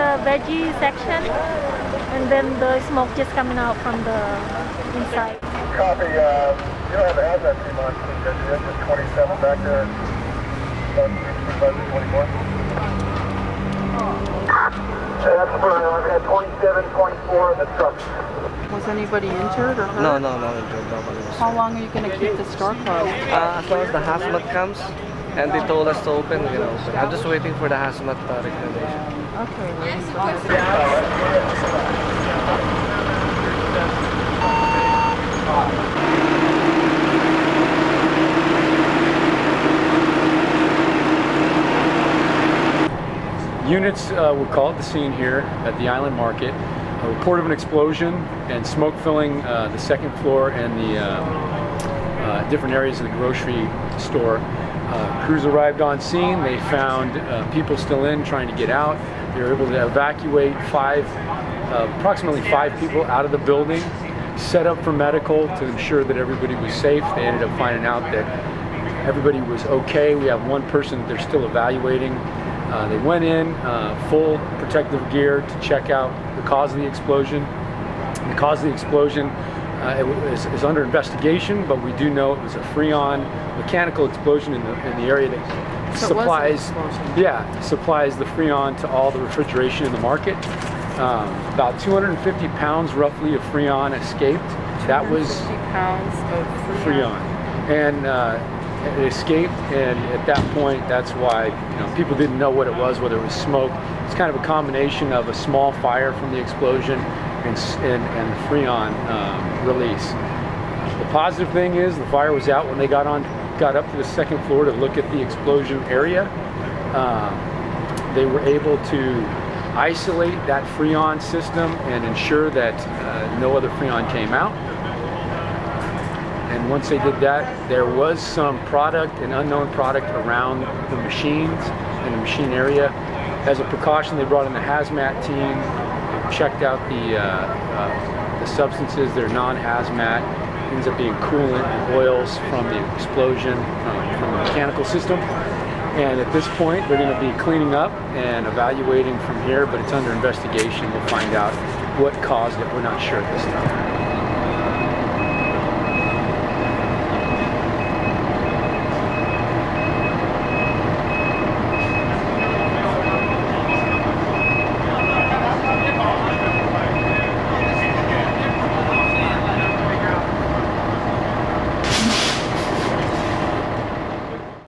veggie section, and then the smoke just coming out from the inside. Copy. Uh, you don't have a hazmat team on scene, do you? Just 27 back there. Supervisor 24. That's for I've got 27, 24 in the truck. Was anybody injured or hurt? No, no, no injured. Nobody was. How long are you going to keep the store closed? Uh, as long as the hazmat comes, and they told us to open, you know. I'm just waiting for the hazmat uh, recommendation. Okay, Units uh, were called to scene here at the Island Market. A report of an explosion and smoke filling uh, the second floor and the um, uh, different areas of the grocery store. Uh, crews arrived on scene. They found uh, people still in trying to get out. They were able to evacuate five, uh, approximately five people out of the building, set up for medical to ensure that everybody was safe. They ended up finding out that everybody was okay. We have one person that they're still evaluating. Uh, they went in uh, full protective gear to check out the cause of the explosion. The cause of the explosion uh, it is, is under investigation, but we do know it was a Freon mechanical explosion in the, in the area that So it was an supplies, yeah, supplies the Freon to all the refrigeration in the market. Um, about 250 pounds roughly of Freon escaped. That was 50 pounds of Freon. And uh, it escaped, and at that point, that's why you know people didn't know what it was, whether it was smoke. It's kind of a combination of a small fire from the explosion and and, and Freon um, release. The positive thing is the fire was out when they got on, got up to the second floor to look at the explosion area. Um, they were able to isolate that Freon system and ensure that uh, no other Freon came out. And once they did that, there was some product, an unknown product around the machines and the machine area. As a precaution, they brought in the hazmat team, checked out the, uh, uh, the substances. They're non-hazmat. Ends up being coolant and oils from the explosion um, from the mechanical system. And at this point, they're going to be cleaning up and evaluating from here, but it's under investigation. We'll find out what caused it. We're not sure at this time.